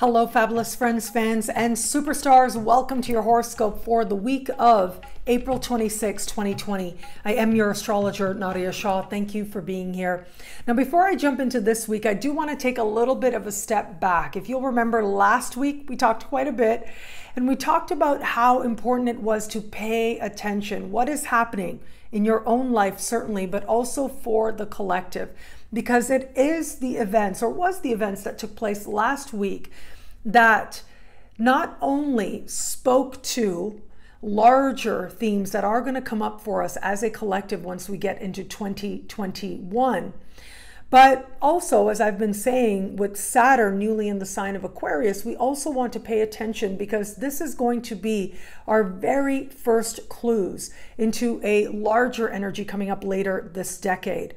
Hello, fabulous friends, fans, and superstars. Welcome to your horoscope for the week of April 26, 2020. I am your astrologer, Nadiya Shah. Thank you for being here. Now, before I jump into this week, I do want to take a little bit of a step back. If you'll remember last week, we talked quite a bit and we talked about how important it was to pay attention. What is happening in your own life, certainly, but also for the collective because it is the events or was the events that took place last week that not only spoke to larger themes that are going to come up for us as a collective once we get into 2021. But also, as I've been saying, with Saturn newly in the sign of Aquarius, we also want to pay attention because this is going to be our very first clues into a larger energy coming up later this decade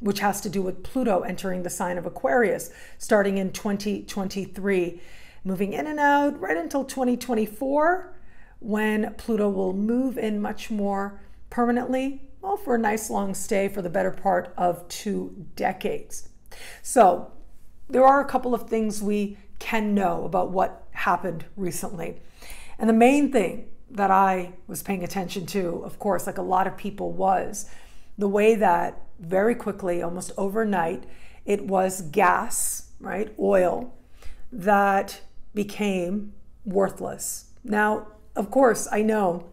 which has to do with Pluto entering the sign of Aquarius starting in 2023, moving in and out right until 2024 when Pluto will move in much more permanently, well, for a nice long stay for the better part of two decades. So, there are a couple of things we can know about what happened recently. And the main thing that I was paying attention to, of course, like a lot of people, was the way that very quickly, almost overnight, it was gas, right, oil, that became worthless. Now, of course, I know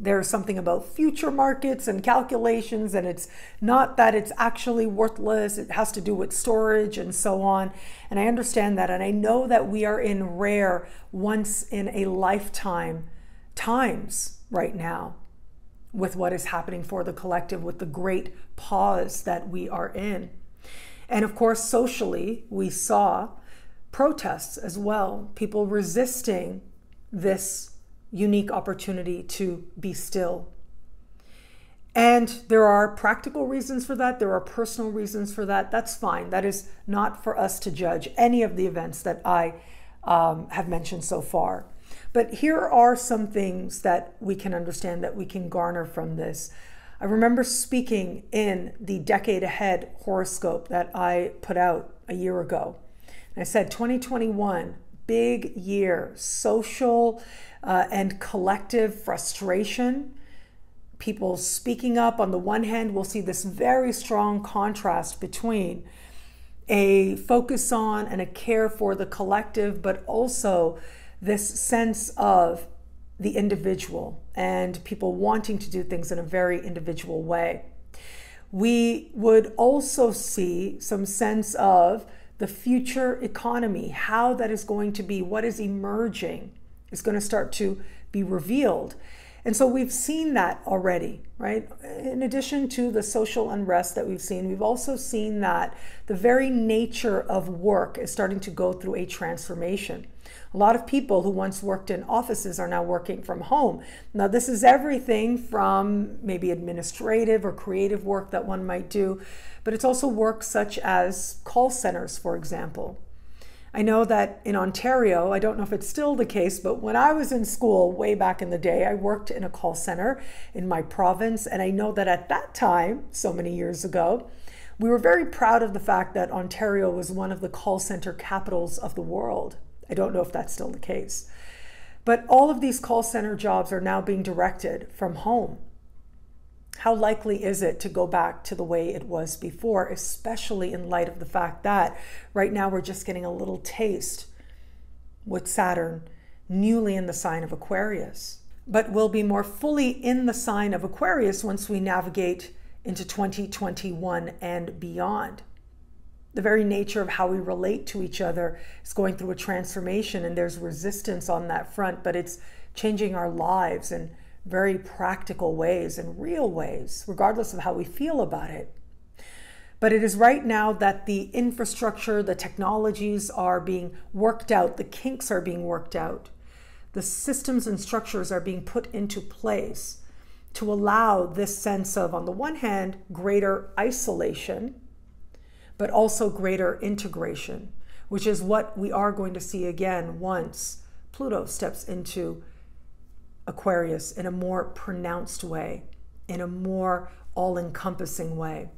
there's something about future markets and calculations, and it's not that it's actually worthless. It has to do with storage and so on. And I understand that. And I know that we are in rare, once in a lifetime times right now with what is happening for the collective, with the great pause that we are in. And of course, socially, we saw protests as well, people resisting this unique opportunity to be still. And there are practical reasons for that. There are personal reasons for that. That's fine. That is not for us to judge any of the events that I um, have mentioned so far. But here are some things that we can understand that we can garner from this. I remember speaking in the decade ahead horoscope that I put out a year ago. And I said 2021, big year, social uh, and collective frustration. People speaking up. On the one hand, we'll see this very strong contrast between a focus on and a care for the collective, but also this sense of the individual and people wanting to do things in a very individual way. We would also see some sense of the future economy, how that is going to be, what is emerging is going to start to be revealed. And so we've seen that already, right? In addition to the social unrest that we've seen, we've also seen that the very nature of work is starting to go through a transformation. A lot of people who once worked in offices are now working from home. Now, this is everything from maybe administrative or creative work that one might do, but it's also work such as call centers, for example. I know that in Ontario, I don't know if it's still the case, but when I was in school way back in the day, I worked in a call center in my province. And I know that at that time, so many years ago, we were very proud of the fact that Ontario was one of the call center capitals of the world. I don't know if that's still the case. But all of these call center jobs are now being directed from home. How likely is it to go back to the way it was before, especially in light of the fact that right now we're just getting a little taste with Saturn newly in the sign of Aquarius? But we'll be more fully in the sign of Aquarius once we navigate into 2021 and beyond. The very nature of how we relate to each other is going through a transformation, and there's resistance on that front, but it's changing our lives and very practical ways and real ways, regardless of how we feel about it. But it is right now that the infrastructure, the technologies are being worked out, the kinks are being worked out, the systems and structures are being put into place to allow this sense of, on the one hand, greater isolation, but also greater integration, which is what we are going to see again once Pluto steps into Aquarius in a more pronounced way, in a more all encompassing way.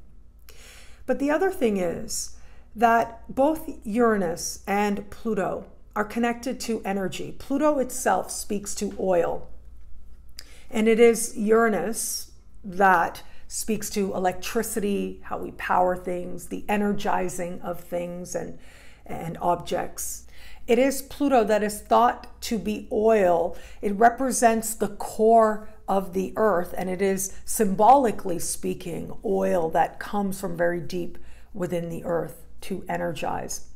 But the other thing is that both Uranus and Pluto are connected to energy. Pluto itself speaks to oil. And it is Uranus that speaks to electricity, how we power things, the energizing of things and, and objects. It is Pluto that is thought to be oil. It represents the core of the earth, and it is symbolically speaking oil that comes from very deep within the earth to energize.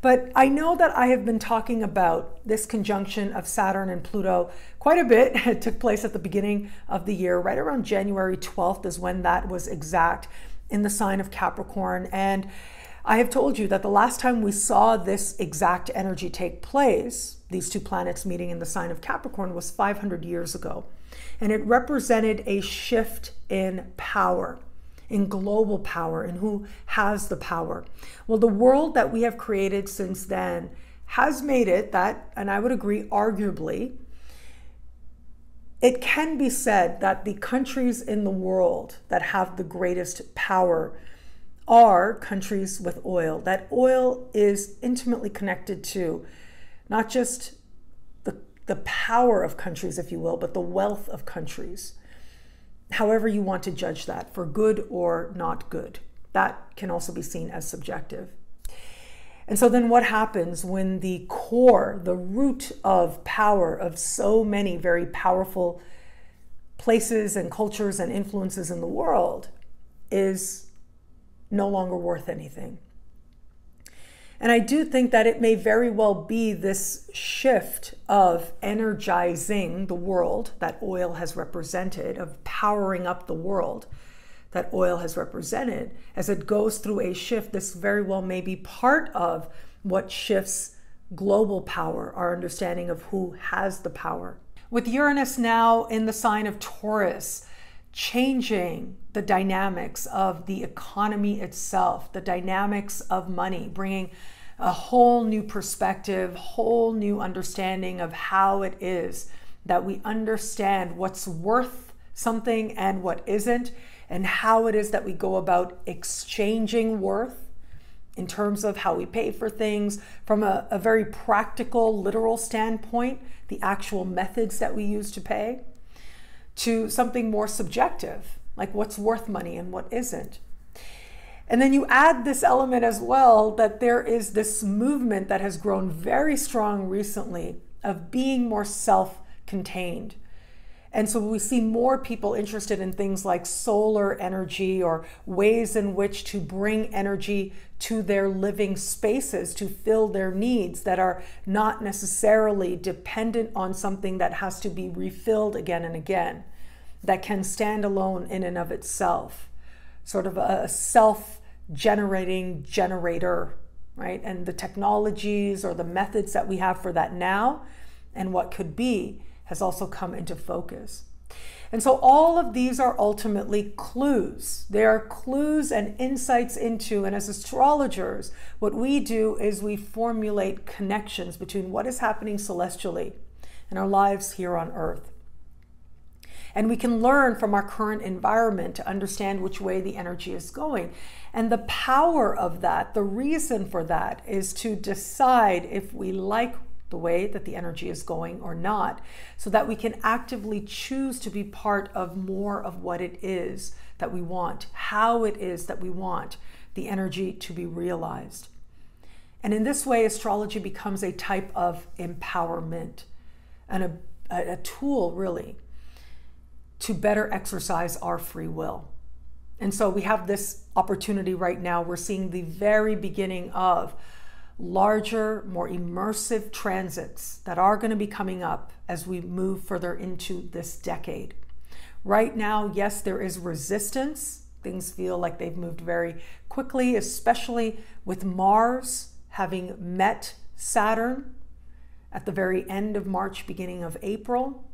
But I know that I have been talking about this conjunction of Saturn and Pluto quite a bit. It took place at the beginning of the year, right around January 12th, is when that was exact in the sign of Capricorn. And I have told you that the last time we saw this exact energy take place, these two planets meeting in the sign of Capricorn, was 500 years ago. And it represented a shift in power in global power in who has the power. Well, the world that we have created since then has made it that, and I would agree, arguably, it can be said that the countries in the world that have the greatest power are countries with oil. That oil is intimately connected to not just the, the power of countries, if you will, but the wealth of countries however you want to judge that, for good or not good. That can also be seen as subjective. And so then what happens when the core, the root of power of so many very powerful places and cultures and influences in the world is no longer worth anything? And I do think that it may very well be this shift of energizing the world that oil has represented, of powering up the world that oil has represented. As it goes through a shift, this very well may be part of what shifts global power, our understanding of who has the power. With Uranus now in the sign of Taurus, changing the dynamics of the economy itself, the dynamics of money, bringing a whole new perspective, whole new understanding of how it is that we understand what's worth something and what isn't, and how it is that we go about exchanging worth in terms of how we pay for things. From a, a very practical, literal standpoint, the actual methods that we use to pay to something more subjective, like what's worth money and what isn't. And then you add this element as well that there is this movement that has grown very strong recently of being more self contained. And so we see more people interested in things like solar energy or ways in which to bring energy to their living spaces to fill their needs that are not necessarily dependent on something that has to be refilled again and again, that can stand alone in and of itself. Sort of a self generating generator, right? And the technologies or the methods that we have for that now and what could be has also come into focus. And so all of these are ultimately clues. They are clues and insights into, and as astrologers, what we do is we formulate connections between what is happening celestially and our lives here on earth. And we can learn from our current environment to understand which way the energy is going. And the power of that, the reason for that, is to decide if we like the way that the energy is going or not, so that we can actively choose to be part of more of what it is that we want, how it is that we want the energy to be realized. And in this way, astrology becomes a type of empowerment and a, a, tool, really, to better exercise our free will. And so we have this opportunity right now. We're seeing the very beginning of larger, more immersive transits that are going to be coming up as we move further into this decade. Right now, yes, there is resistance. Things feel like they've moved very quickly, especially with Mars having met Saturn at the very end of March, beginning of April.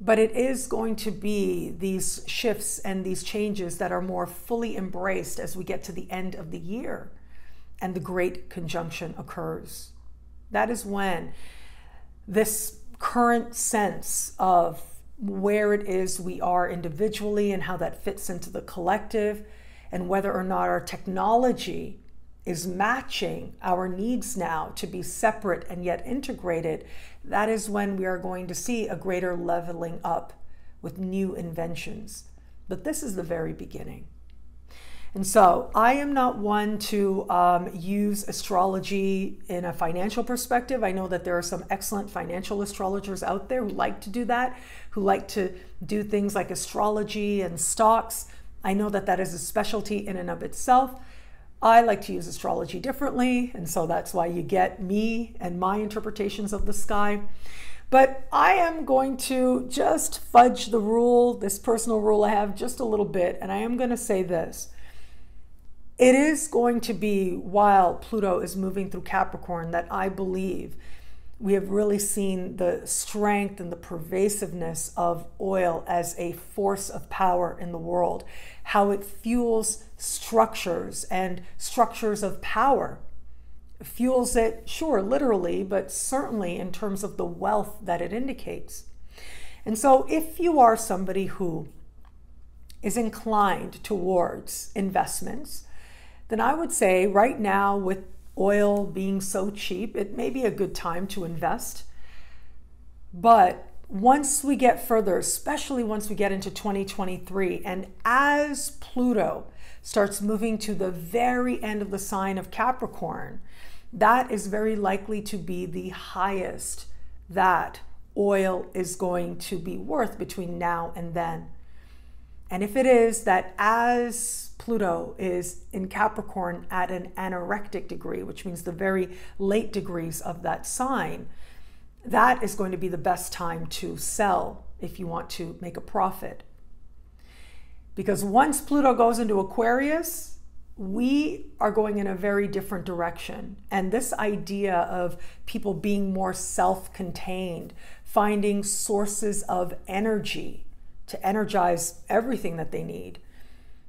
But it is going to be these shifts and these changes that are more fully embraced as we get to the end of the year and the great conjunction occurs. That is when this current sense of where it is we are individually and how that fits into the collective, and whether or not our technology is matching our needs now to be separate and yet integrated, that is when we are going to see a greater leveling up with new inventions. But this is the very beginning. And so I am not one to um, use astrology in a financial perspective. I know that there are some excellent financial astrologers out there who like to do that, who like to do things like astrology and stocks. I know that that is a specialty in and of itself. I like to use astrology differently, and so that's why you get me and my interpretations of the sky. But I am going to just fudge the rule, this personal rule I have, just a little bit, and I am going to say this it is going to be while Pluto is moving through Capricorn that I believe we have really seen the strength and the pervasiveness of oil as a force of power in the world, how it fuels structures and structures of power. fuels it, sure, literally, but certainly in terms of the wealth that it indicates. And so, if you are somebody who is inclined towards investments, then I would say right now, with oil being so cheap, it may be a good time to invest. But once we get further, especially once we get into 2023, and as Pluto starts moving to the very end of the sign of Capricorn, that is very likely to be the highest that oil is going to be worth between now and then. And if it is that as Pluto is in Capricorn at an anaretic degree, which means the very late degrees of that sign, that is going to be the best time to sell if you want to make a profit. Because once Pluto goes into Aquarius, we are going in a very different direction. And this idea of people being more self contained, finding sources of energy to energize everything that they need,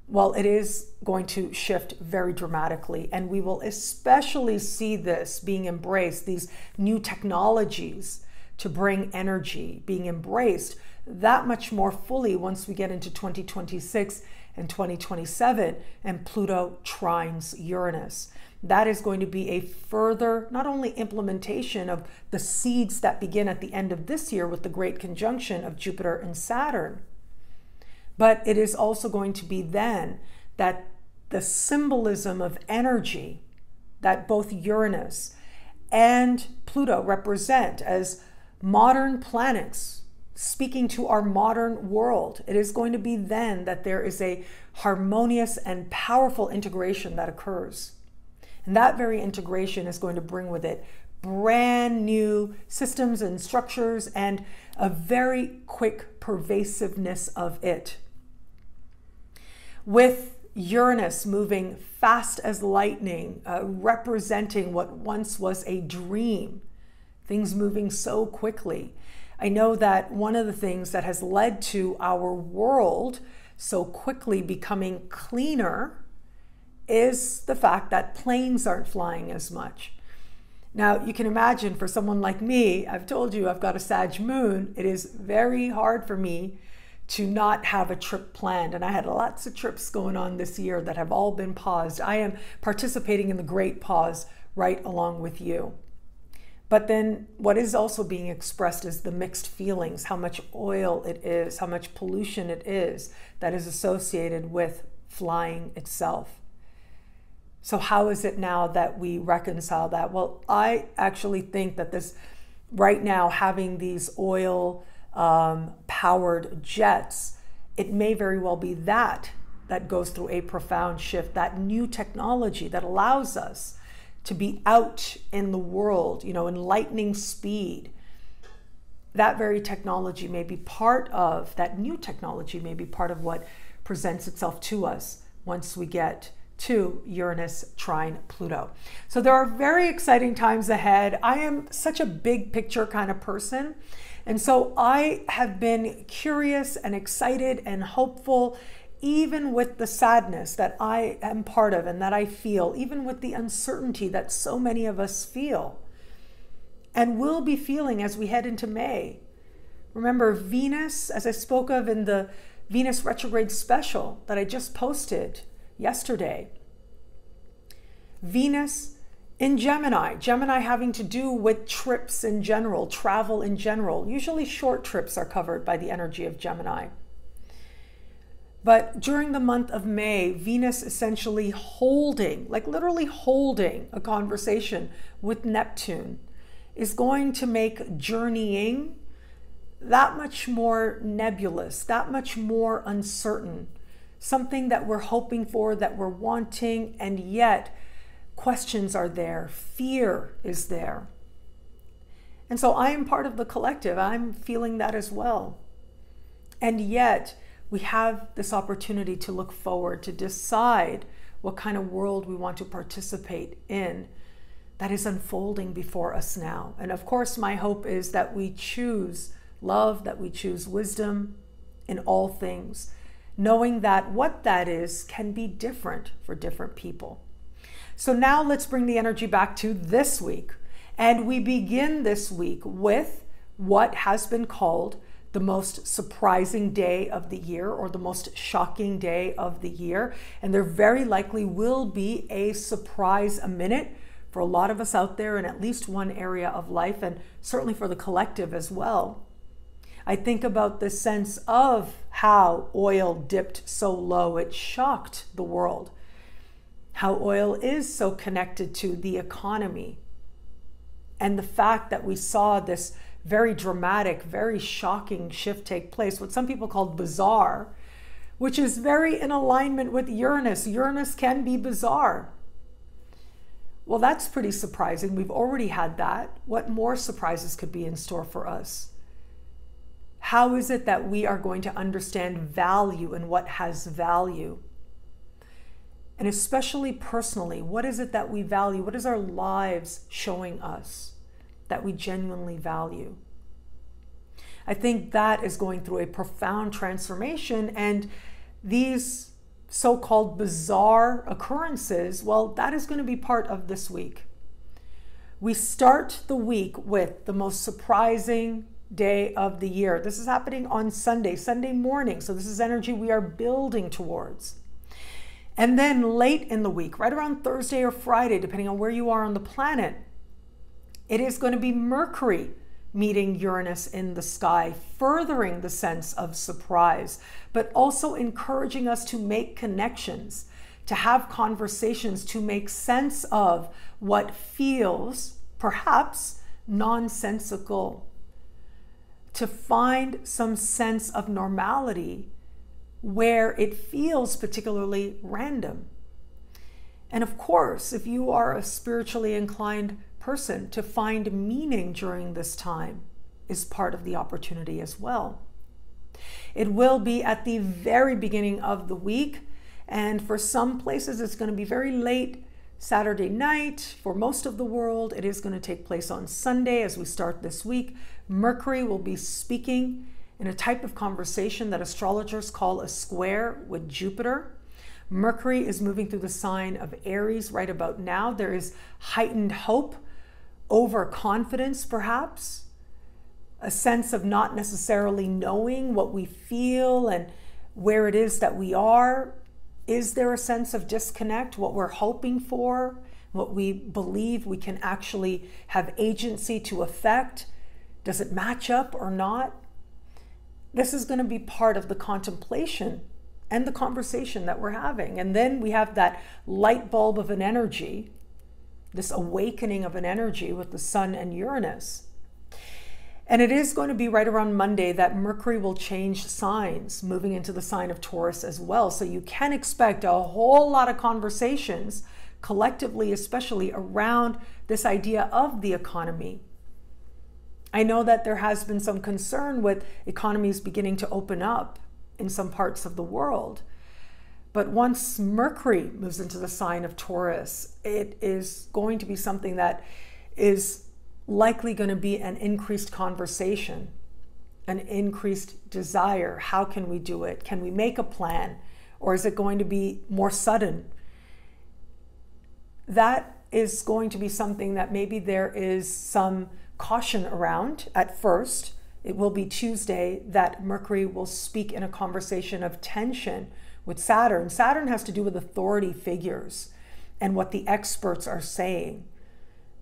well, it is going to shift very dramatically. And we will especially see this being embraced, these new technologies to bring energy being embraced that much more fully once we get into 2026 and 2027 and Pluto trines Uranus. That is going to be a further, not only implementation of the seeds that begin at the end of this year with the great conjunction of Jupiter and Saturn, but it is also going to be then that the symbolism of energy that both Uranus and Pluto represent as modern planets speaking to our modern world. It is going to be then that there is a harmonious and powerful integration that occurs. And that very integration is going to bring with it brand new systems and structures and a very quick pervasiveness of it. With Uranus moving fast as lightning, uh, representing what once was a dream, things moving so quickly. I know that one of the things that has led to our world so quickly becoming cleaner is the fact that planes aren't flying as much. Now, you can imagine for someone like me, I've told you I've got a Sag moon. It is very hard for me to not have a trip planned. And I had lots of trips going on this year that have all been paused. I am participating in the great pause right along with you. But then what is also being expressed is the mixed feelings, how much oil it is, how much pollution it is that is associated with flying itself. So, how is it now that we reconcile that? Well, I actually think that this, right now, having these oil um, powered jets, it may very well be that that goes through a profound shift, that new technology that allows us to be out in the world, you know, in lightning speed. That very technology may be part of, that new technology may be part of what presents itself to us once we get to Uranus trine Pluto. So there are very exciting times ahead. I am such a big picture kind of person. And so I have been curious and excited and hopeful even with the sadness that I am part of and that I feel, even with the uncertainty that so many of us feel and will be feeling as we head into May. Remember, Venus, as I spoke of in the Venus retrograde special that I just posted yesterday, Venus in Gemini, Gemini having to do with trips in general, travel in general. Usually short trips are covered by the energy of Gemini. But during the month of May, Venus essentially holding, like literally holding a conversation with Neptune, is going to make journeying that much more nebulous, that much more uncertain. Something that we're hoping for, that we're wanting, and yet questions are there, fear is there. And so I am part of the collective. I'm feeling that as well. And yet, we have this opportunity to look forward, to decide what kind of world we want to participate in that is unfolding before us now. And of course, my hope is that we choose love, that we choose wisdom in all things, knowing that what that is can be different for different people. So now let's bring the energy back to this week. And we begin this week with what has been called the most surprising day of the year or the most shocking day of the year. And there very likely will be a surprise a minute for a lot of us out there in at least one area of life, and certainly for the collective as well. I think about the sense of how oil dipped so low, it shocked the world. How oil is so connected to the economy. And the fact that we saw this very dramatic, very shocking shift take place, what some people called bizarre, which is very in alignment with Uranus. Uranus can be bizarre. Well, that's pretty surprising. We've already had that. What more surprises could be in store for us? How is it that we are going to understand value and what has value? And especially personally, what is it that we value? What is our lives showing us? that we genuinely value. I think that is going through a profound transformation, and these so called bizarre occurrences, well, that is going to be part of this week. We start the week with the most surprising day of the year. This is happening on Sunday, Sunday morning. So, this is energy we are building towards. And then late in the week, right around Thursday or Friday, depending on where you are on the planet, it is going to be Mercury meeting Uranus in the sky, furthering the sense of surprise, but also encouraging us to make connections, to have conversations, to make sense of what feels perhaps nonsensical, to find some sense of normality where it feels particularly random. And of course, if you are a spiritually inclined person to find meaning during this time is part of the opportunity as well. It will be at the very beginning of the week, and for some places, it's going to be very late Saturday night. For most of the world, it is going to take place on Sunday as we start this week. Mercury will be speaking in a type of conversation that astrologers call a square with Jupiter. Mercury is moving through the sign of Aries right about now. There is heightened hope overconfidence, perhaps, a sense of not necessarily knowing what we feel and where it is that we are. Is there a sense of disconnect, what we're hoping for, what we believe we can actually have agency to affect? Does it match up or not? This is going to be part of the contemplation and the conversation that we're having. And then we have that light bulb of an energy this awakening of an energy with the sun and Uranus. And it is going to be right around Monday that Mercury will change signs, moving into the sign of Taurus as well. So you can expect a whole lot of conversations, collectively, especially around this idea of the economy. I know that there has been some concern with economies beginning to open up in some parts of the world. But once Mercury moves into the sign of Taurus, it is going to be something that is likely going to be an increased conversation, an increased desire. How can we do it? Can we make a plan? Or is it going to be more sudden? That is going to be something that maybe there is some caution around at first. It will be Tuesday that Mercury will speak in a conversation of tension with Saturn. Saturn has to do with authority figures. and what the experts are saying,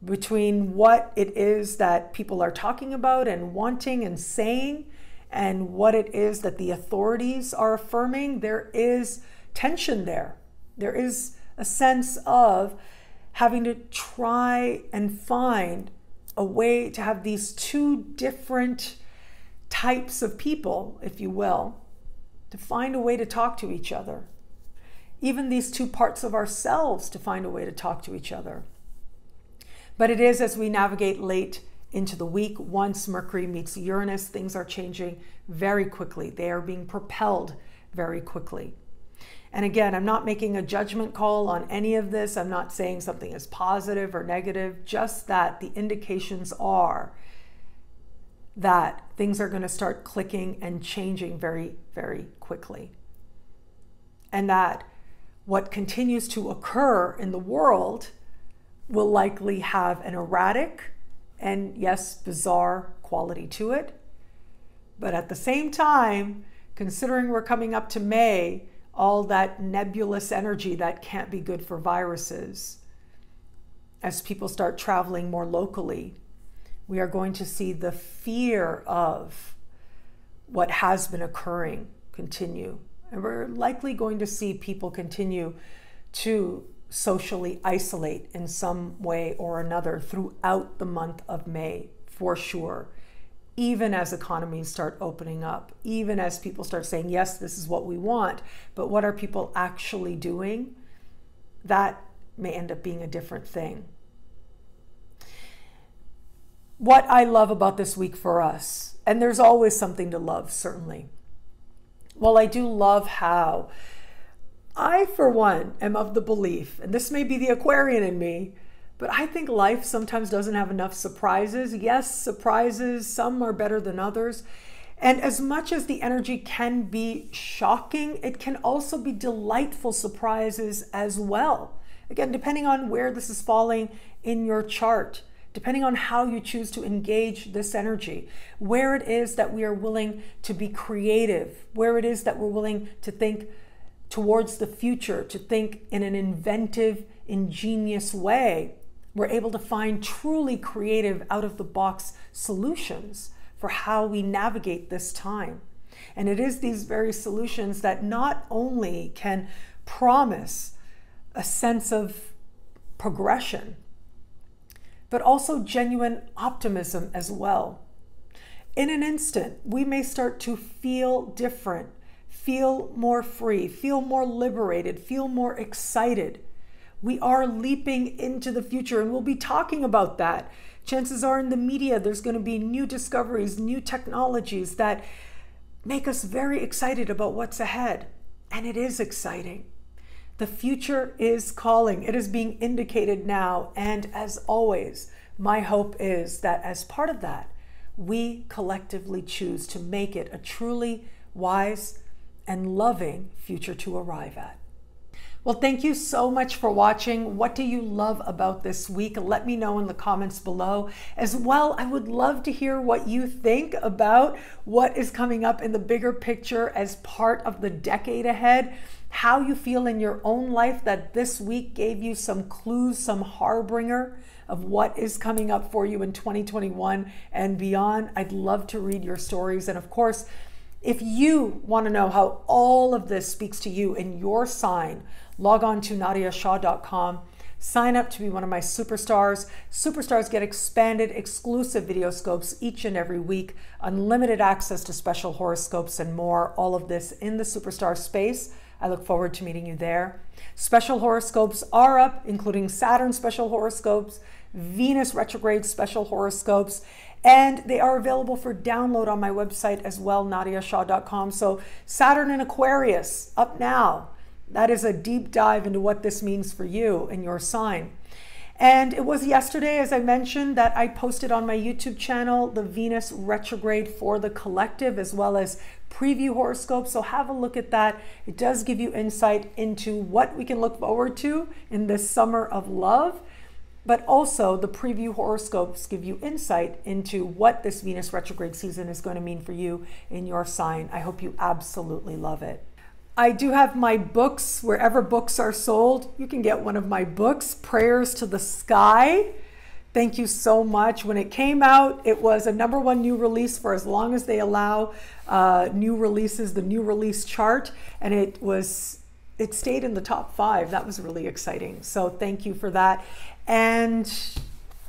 between what it is that people are talking about and wanting and saying, and what it is that the authorities are affirming, there is tension there. There is a sense of having to try and find a way to have these two different types of people, if you will, to find a way to talk to each other. Even these two parts of ourselves to find a way to talk to each other. But it is as we navigate late into the week, once Mercury meets Uranus, things are changing very quickly. They are being propelled very quickly. And again, I'm not making a judgment call on any of this. I'm not saying something is positive or negative, just that the indications are that things are going to start clicking and changing very, very quickly. And that what continues to occur in the world will likely have an erratic and, yes, bizarre quality to it. But at the same time, considering we're coming up to May, all that nebulous energy that can't be good for viruses. As people start traveling more locally, we are going to see the fear of what has been occurring continue. And we're likely going to see people continue to socially isolate in some way or another throughout the month of May, for sure even as economies start opening up, even as people start saying, yes, this is what we want, but what are people actually doing? That may end up being a different thing. What I love about this week for us, and there's always something to love, certainly. Well, I do love how I, for one, am of the belief, and this may be the Aquarian in me, but I think life sometimes doesn't have enough surprises. Yes, surprises, some are better than others. And as much as the energy can be shocking, it can also be delightful surprises as well. Again, depending on where this is falling in your chart, depending on how you choose to engage this energy, where it is that we are willing to be creative, where it is that we're willing to think towards the future, to think in an inventive, ingenious way we're able to find truly creative, out of the box solutions for how we navigate this time. And it is these very solutions that not only can promise a sense of progression, but also genuine optimism as well. In an instant, we may start to feel different, feel more free, feel more liberated, feel more excited we are leaping into the future, and we'll be talking about that. Chances are in the media, there's going to be new discoveries, new technologies that make us very excited about what's ahead. And it is exciting. The future is calling, it is being indicated now. And as always, my hope is that as part of that, we collectively choose to make it a truly wise and loving future to arrive at. Well, thank you so much for watching. What do you love about this week? Let me know in the comments below. As well, I would love to hear what you think about what is coming up in the bigger picture as part of the decade ahead. How you feel in your own life that this week gave you some clues, some harbinger of what is coming up for you in 2021 and beyond. I'd love to read your stories. And of course, if you want to know how all of this speaks to you in your sign, log on to nadiyashah.com. Sign up to be one of my superstars. Superstars get expanded exclusive video scopes each and every week, unlimited access to special horoscopes and more. All of this in the superstar space. I look forward to meeting you there. Special horoscopes are up, including Saturn special horoscopes, Venus retrograde special horoscopes, and they are available for download on my website as well, nadiyashah.com. So, Saturn and Aquarius up now. That is a deep dive into what this means for you and your sign. And it was yesterday, as I mentioned, that I posted on my YouTube channel the Venus retrograde for the collective as well as preview horoscope. So have a look at that. It does give you insight into what we can look forward to in this summer of love but also, the preview horoscopes give you insight into what this Venus retrograde season is going to mean for you in your sign. I hope you absolutely love it. I do have my books wherever books are sold. You can get one of my books, Prayers to the Sky. Thank you so much. When it came out, it was a number one new release for as long as they allow uh, new releases, the new release chart, and it was it stayed in the top five. That was really exciting. So thank you for that. And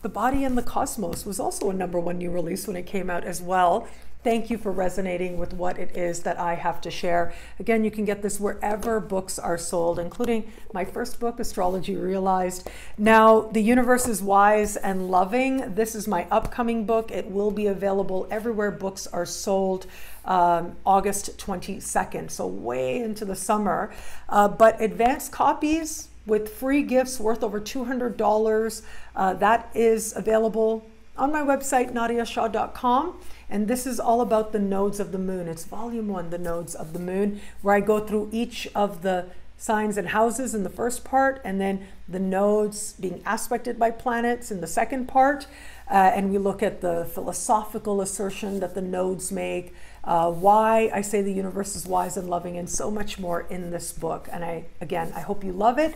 the Body and the Cosmos was also a number one new release when it came out as well. Thank you for resonating with what it is that I have to share. Again, you can get this wherever books are sold, including my first book, Astrology Realized. Now, The Universe is Wise and Loving. This is my upcoming book. It will be available everywhere books are sold. Um, August 22nd, so way into the summer. Uh, but advanced copies with free gifts worth over $200, uh, that is available on my website, nadiyashah.com. And this is all about the nodes of the moon. It's volume one, the nodes of the moon, where I go through each of the signs and houses in the first part, and then the nodes being aspected by planets in the second part. Uh, and we look at the philosophical assertion that the nodes make, uh, why I say the universe is wise and loving, and so much more in this book. And I, again, I hope you love it.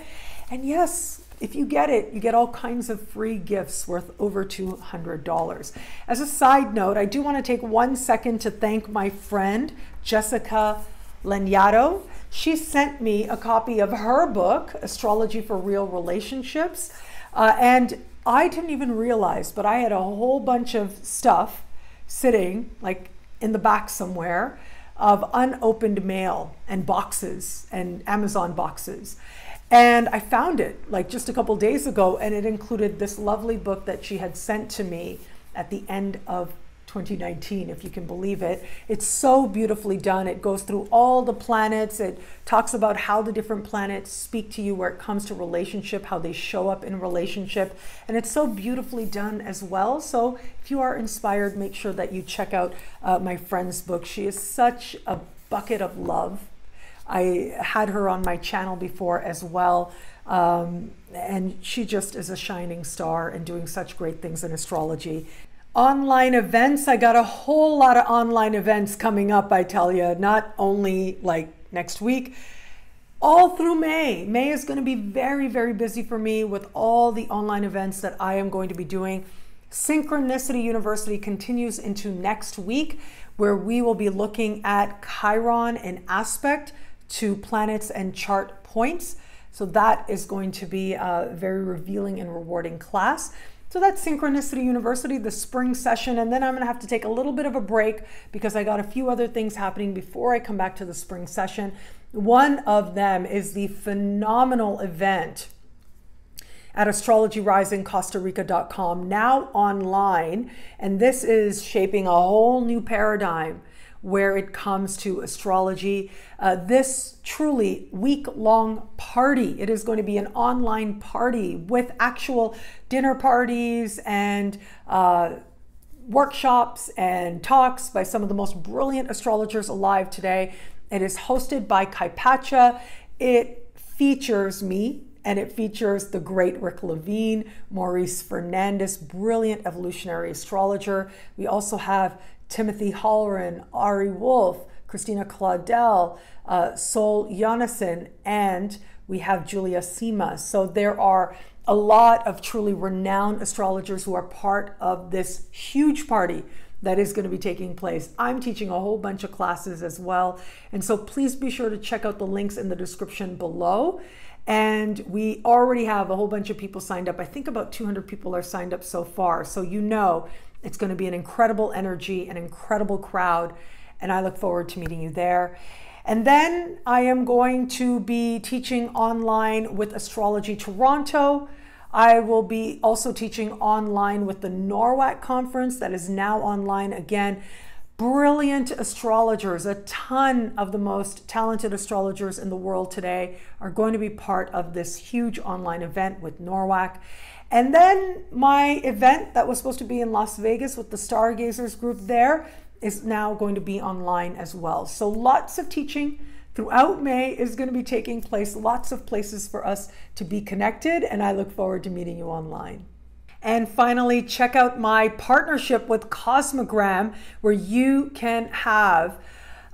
And yes, if you get it, you get all kinds of free gifts worth over $200. As a side note, I do want to take one second to thank my friend, Jessica Lanyadoo. She sent me a copy of her book, Astrology for Real Relationships. Uh, and I didn't even realize, but I had a whole bunch of stuff sitting like in the back somewhere of unopened mail and boxes and Amazon boxes. And I found it like just a couple days ago, and it included this lovely book that she had sent to me at the end of 2019, if you can believe it. It's so beautifully done. It goes through all the planets. It talks about how the different planets speak to you where it comes to relationship, how they show up in relationship. And it's so beautifully done as well. So if you are inspired, make sure that you check out uh, my friend's book. She is such a bucket of love I had her on my channel before as well. Um, and she just is a shining star and doing such great things in astrology. Online events, I got a whole lot of online events coming up, I tell you, not only like next week, all through May. May is going to be very, very busy for me with all the online events that I am going to be doing. Synchronicity University continues into next week, where we will be looking at Chiron and aspect to planets and chart points. So that is going to be a very revealing and rewarding class. So that's Synchronicity University, the spring session. And then I'm going to have to take a little bit of a break because I got a few other things happening before I come back to the spring session. One of them is the phenomenal event at astrologyrisingcostarica.com, now online. And this is shaping a whole new paradigm where it comes to astrology. Uh, this truly week long party, it is going to be an online party with actual dinner parties and uh, workshops and talks by some of the most brilliant astrologers alive today. It is hosted by Kaypacha. It features me, and it features the great Rick Levine, Maurice Fernandez, brilliant evolutionary astrologer. We also have Timothy Halloran, Ari Wolf, Christina Claudel, uh, Sol Jonasson, and we have Julia Sima. So there are a lot of truly renowned astrologers who are part of this huge party that is going to be taking place. I'm teaching a whole bunch of classes as well. And so please be sure to check out the links in the description below. And we already have a whole bunch of people signed up. I think about 200 people are signed up so far. So you know it's going to be an incredible energy, an incredible crowd, and I look forward to meeting you there. And then I am going to be teaching online with Astrology Toronto. I will be also teaching online with the NORWAC conference that is now online again. Brilliant astrologers, a ton of the most talented astrologers in the world today are going to be part of this huge online event with NORWAC. And then my event that was supposed to be in Las Vegas with the Stargazers group there is now going to be online as well. So lots of teaching throughout May is going to be taking place, lots of places for us to be connected, and I look forward to meeting you online. And finally, check out my partnership with Cosmogram, where you can have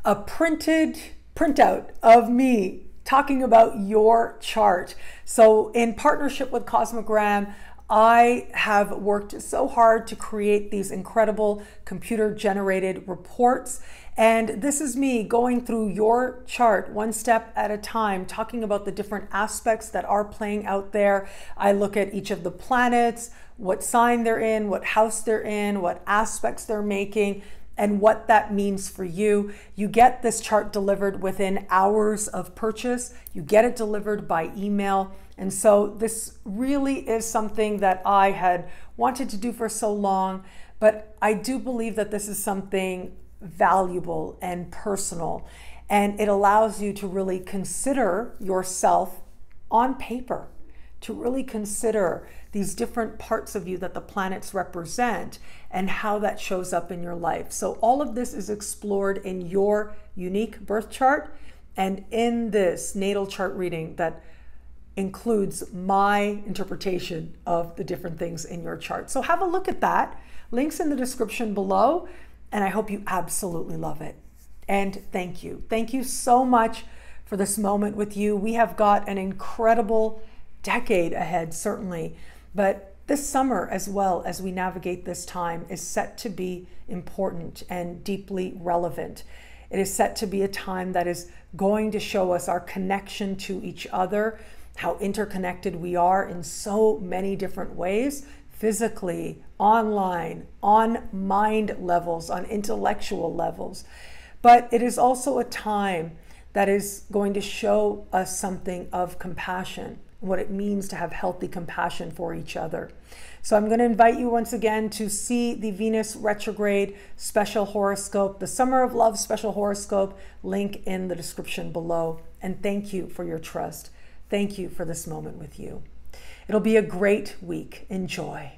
a printed printout of me talking about your chart. So, in partnership with Cosmogram, I have worked so hard to create these incredible computer generated reports. And this is me going through your chart one step at a time, talking about the different aspects that are playing out there. I look at each of the planets, what sign they're in, what house they're in, what aspects they're making, and what that means for you. You get this chart delivered within hours of purchase, you get it delivered by email. And so, this really is something that I had wanted to do for so long, but I do believe that this is something valuable and personal. And it allows you to really consider yourself on paper, to really consider these different parts of you that the planets represent and how that shows up in your life. So, all of this is explored in your unique birth chart and in this natal chart reading that includes my interpretation of the different things in your chart. So, have a look at that. Links in the description below, and I hope you absolutely love it. And thank you. Thank you so much for this moment with you. We have got an incredible decade ahead, certainly. But this summer, as well as we navigate this time, is set to be important and deeply relevant. It is set to be a time that is going to show us our connection to each other, how interconnected we are in so many different ways physically, online, on mind levels, on intellectual levels. But it is also a time that is going to show us something of compassion what it means to have healthy compassion for each other. So I'm going to invite you once again to see the Venus retrograde special horoscope, the Summer of Love special horoscope, link in the description below. And thank you for your trust. Thank you for this moment with you. It'll be a great week. Enjoy.